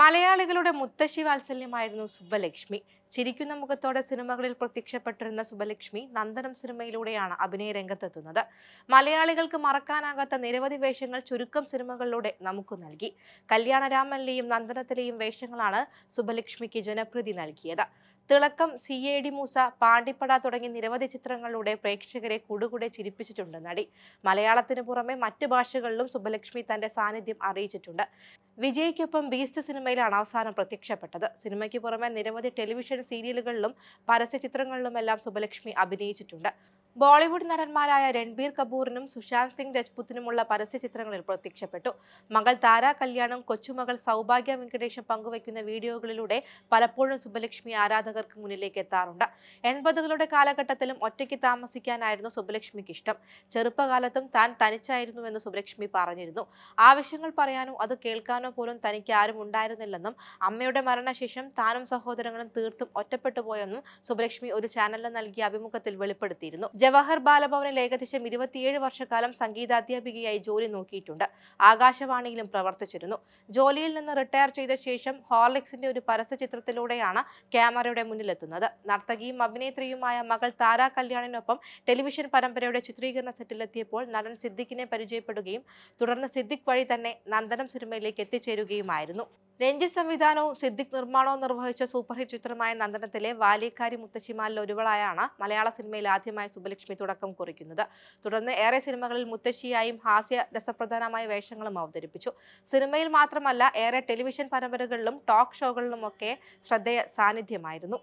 മലയാളികളുടെ മുത്തശ്ശി വാത്സല്യമായിരുന്നു സുബ്ബലക്ഷ്മി. ചിരിക്കുന്ന മുഖത്തോടെ സിനിമകളിൽ പ്രത്യക്ഷപ്പെട്ടിരുന്ന സുബലക്ഷ്മി നന്ദനം സിനിമയിലൂടെയാണ് അഭിനയ രംഗത്തെത്തുന്നത്. മലയാളികൾക്ക് മറക്കാനാകാത്ത നിരവധി വേഷങ്ങൾ ചുരുക്കം സിനിമകളിലൂടെ നമുക്ക് നൽകി. കല്യാണരാമനിലെയും നന്ദനത്തിലെയും വേഷങ്ങളാണ് സുബലക്ഷ്മിക്ക് ജനപ്രീതി നൽകിയത്. Thilakkam C I D Moosa Pandippada തുടങ്ങിയ നിരവധി ചിത്രങ്ങളിലൂടെ പ്രേക്ഷകരെ കൂടുകൂടെ ചിരിപ്പിച്ചിട്ടുണ്ട് നടി. മലയാളത്തിന് പുറമെ മറ്റ് ഭാഷകളിലും സുബലക്ഷ്മി തന്റെ സാന്നിധ്യം അറിയിച്ചിട്ടുണ്ട്. വിജയ്ക്കൊപ്പം ബീസ്റ്റ് സിനിമയിലാണ് അവസാനം പ്രത്യക്ഷപ്പെട്ടത്. സിനിമയ്ക്ക് പുറമെ നിരവധി ടെലിവിഷൻ സീരിയലുകളിലും പരസ്യ ചിത്രങ്ങളിലുമെല്ലാം സുബലക്ഷ്മി അഭിനയിച്ചിട്ടുണ്ട്. ബോളിവുഡ് നടന്മാരായ രൺബീർ കപൂറിനും സുശാന്ത് സിംഗ് രജ്പുത്തിനുമുള്ള പരസ്യ ചിത്രങ്ങളിൽ പ്രത്യക്ഷപ്പെട്ടു. മകൾ താര കല്യാണം കൊച്ചുമകൾ സൗഭാഗ്യ വെങ്കടേഷ് പങ്കുവയ്ക്കുന്ന വീഡിയോകളിലൂടെ പലപ്പോഴും സുബലക്ഷ്മി ആരാധകർക്ക് മുന്നിലേക്ക് എത്താറുണ്ട്. എൺപതുകളുടെ കാലഘട്ടത്തിലും ഒറ്റയ്ക്ക് താമസിക്കാനായിരുന്നു സുബലക്ഷ്മിക്ക് ഇഷ്ടം. ചെറുപ്പകാലത്തും താൻ തനിച്ചായിരുന്നുവെന്ന് സുബലക്ഷ്മി പറഞ്ഞിരുന്നു. ആവശ്യങ്ങൾ പറയാനോ അത് കേൾക്കാനോ പോലും തനിക്ക് ആരും ഉണ്ടായിരുന്നില്ലെന്നും അമ്മയുടെ മരണശേഷം താനും സഹോദരങ്ങളും തീർത്തും ഒറ്റപ്പെട്ടു പോയെന്നും സുബലക്ഷ്മി ഒരു ചാനലിന് നൽകിയ അഭിമുഖത്തിൽ വെളിപ്പെടുത്തിയിരുന്നു. ജവഹർ ബാലഭവനിൽ ഏകദേശം ഇരുപത്തിയേഴ് വർഷക്കാലം സംഗീതാധ്യാപികയായി ജോലി നോക്കിയിട്ടുണ്ട്. ആകാശവാണിയിലും പ്രവർത്തിച്ചിരുന്നു. ജോലിയിൽ നിന്ന് റിട്ടയർ ചെയ്ത ശേഷം ഹോർലിക്സിന്റെ ഒരു പരസ്യ ചിത്രത്തിലൂടെയാണ് ക്യാമറയുടെ മുന്നിലെത്തുന്നത്. നർത്തകിയും അഭിനേത്രിയുമായ മകൾ താര കല്യാണിനൊപ്പം ടെലിവിഷൻ പരമ്പരയുടെ ചിത്രീകരണ സെറ്റിലെത്തിയപ്പോൾ നടൻ സിദ്ദിഖിനെ പരിചയപ്പെടുകയും തുടർന്ന് സിദ്ദിഖ് വഴി തന്നെ നന്ദനം സിനിമയിലേക്ക് എത്തിച്ചേരുകയുമായിരുന്നു. രഞ്ജിത്ത് സംവിധാനവും സിദ്ദിഖ് നിർമ്മാണവും നിർവഹിച്ച സൂപ്പർഹിറ്റ് ചിത്രമായ നന്ദനത്തിലെ വാലിക്കാരി മുത്തശ്ശിമാരിൽ ഒരുവളായാണ് മലയാള സിനിമയിൽ ആദ്യമായി സുബലക്ഷ്മി തുടക്കം കുറിക്കുന്നത്. തുടർന്ന് ഏറെ സിനിമകളിൽ മുത്തശ്ശിയായും ഹാസ്യ രസപ്രധാനമായ വേഷങ്ങളും അവതരിപ്പിച്ചു. സിനിമയിൽ മാത്രമല്ല ഏറെ ടെലിവിഷൻ പരമ്പരകളിലും ടോക്ക് ഷോകളിലുമൊക്കെ ശ്രദ്ധേയ സാന്നിധ്യമായിരുന്നു.